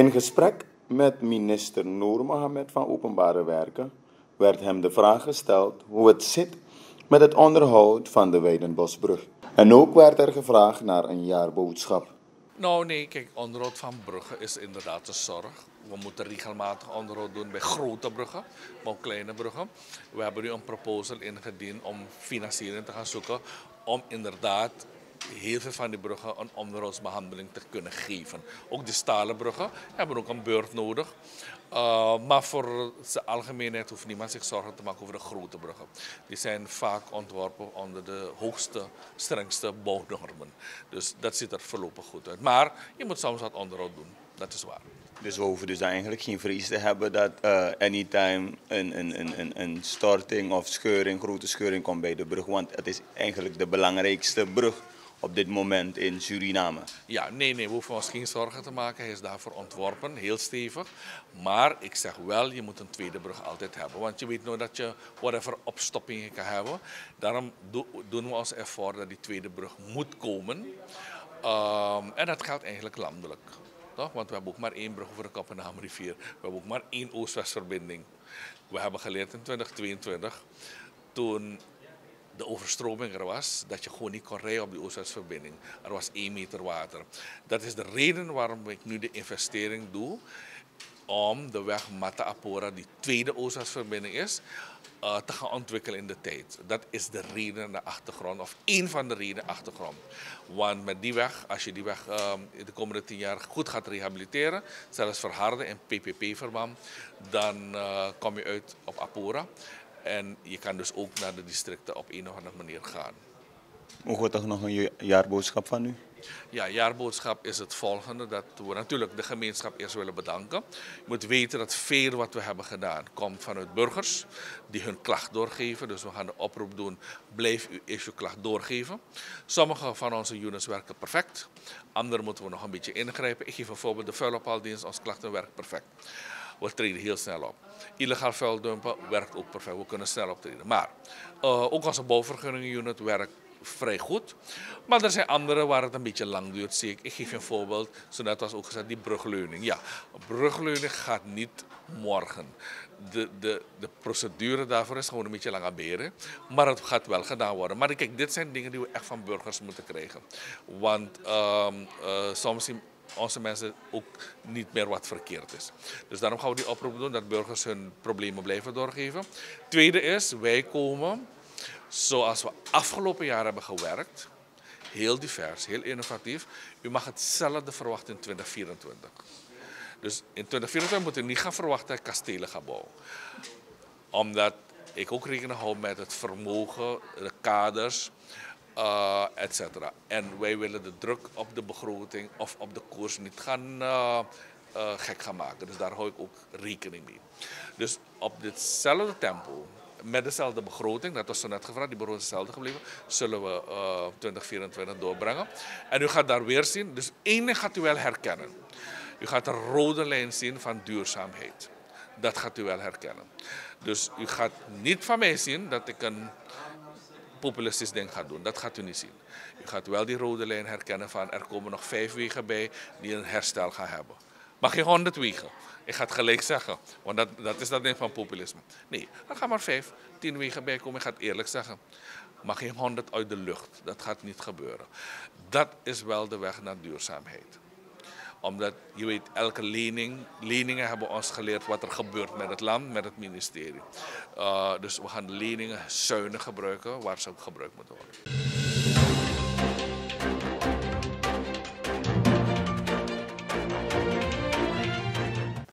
In gesprek met minister Noor Mohamed van Openbare Werken werd hem de vraag gesteld hoe het zit met het onderhoud van de Weidenbosbrug. En ook werd er gevraagd naar een jaarboodschap. Nou nee, kijk, onderhoud van bruggen is inderdaad een zorg. We moeten regelmatig onderhoud doen bij grote bruggen, maar ook kleine bruggen. We hebben nu een proposal ingediend om financiering te gaan zoeken om inderdaad heel veel van die bruggen een onderhoudsbehandeling te kunnen geven. Ook de stalen bruggen hebben ook een beurt nodig. Uh, maar voor de algemeenheid hoeft niemand zich zorgen te maken over de grote bruggen. Die zijn vaak ontworpen onder de hoogste, strengste bouwnormen. Dus dat ziet er voorlopig goed uit. Maar je moet soms wat onderhoud doen, dat is waar. Dus we hoeven dus eigenlijk geen vrees te hebben dat uh, anytime een, een, een, een storting of scheuring, grote scheuring komt bij de brug. Want het is eigenlijk de belangrijkste brug op dit moment in Suriname? Ja, nee, nee, we hoeven ons geen zorgen te maken. Hij is daarvoor ontworpen, heel stevig. Maar ik zeg wel, je moet een tweede brug altijd hebben. Want je weet nooit dat je whatever opstoppingen kan hebben. Daarom doen we ons ervoor dat die tweede brug moet komen. Um, en dat geldt eigenlijk landelijk. Toch? Want we hebben ook maar één brug over de Koppenhaamrivier. We hebben ook maar één Oost-West-verbinding. We hebben geleerd in 2022, toen de overstroming er was, dat je gewoon niet kon rijden op die Oost-West-verbinding. Er was één meter water. Dat is de reden waarom ik nu de investering doe om de weg Mata-Apora, die tweede Oost-West-verbinding is, uh, te gaan ontwikkelen in de tijd. Dat is de reden de achtergrond, of één van de redenen achtergrond. Want met die weg, als je die weg uh, de komende tien jaar goed gaat rehabiliteren, zelfs verharden in PPP-verband, dan uh, kom je uit op Apora. En je kan dus ook naar de districten op een of andere manier gaan. Mogen we toch nog een jaarboodschap van u? Ja, jaarboodschap is het volgende. Dat we natuurlijk de gemeenschap eerst willen bedanken. Je moet weten dat veel wat we hebben gedaan komt vanuit burgers die hun klacht doorgeven. Dus we gaan de oproep doen, blijf u eerst uw klacht doorgeven. Sommige van onze units werken perfect. Andere moeten we nog een beetje ingrijpen. Ik geef een voorbeeld, de vuilophaaldienst, onze klachten werkt perfect we treden heel snel op. Illegaal vuildumpen werkt ook perfect, we kunnen snel optreden. Maar uh, ook onze bouwvergunningenunit werkt vrij goed. Maar er zijn andere waar het een beetje lang duurt. Zie ik. ik geef een voorbeeld, zo net was ook gezegd, die brugleuning. Ja, brugleuning gaat niet morgen. De, de, de procedure daarvoor is gewoon een beetje lang beren. Maar het gaat wel gedaan worden. Maar kijk, dit zijn dingen die we echt van burgers moeten krijgen. Want um, uh, soms onze mensen ook niet meer wat verkeerd is. Dus daarom gaan we die oproep doen dat burgers hun problemen blijven doorgeven. Tweede is, wij komen zoals we afgelopen jaar hebben gewerkt. Heel divers, heel innovatief. U mag hetzelfde verwachten in 2024. Dus in 2024 moet u niet gaan verwachten kastelen gaan bouwen. Omdat ik ook rekening hou met het vermogen, de kaders, uh, et En wij willen de druk op de begroting of op de koers niet gaan uh, uh, gek gaan maken. Dus daar hou ik ook rekening mee. Dus op ditzelfde tempo, met dezelfde begroting, dat was zo net gevraagd, die begroting is hetzelfde gebleven, zullen we 2024 doorbrengen. En u gaat daar weer zien, dus één ding gaat u wel herkennen. U gaat een rode lijn zien van duurzaamheid. Dat gaat u wel herkennen. Dus u gaat niet van mij zien dat ik een populistisch ding gaat doen. Dat gaat u niet zien. U gaat wel die rode lijn herkennen van er komen nog vijf wegen bij die een herstel gaan hebben. Mag je honderd wegen? Ik ga het gelijk zeggen, want dat, dat is dat ding van populisme. Nee, er gaan maar vijf, tien wegen bij komen. Ik ga het eerlijk zeggen. Mag geen honderd uit de lucht. Dat gaat niet gebeuren. Dat is wel de weg naar duurzaamheid omdat je weet, elke lening, leningen hebben ons geleerd wat er gebeurt met het land, met het ministerie. Uh, dus we gaan leningen zuinig gebruiken waar ze ook gebruikt moeten worden.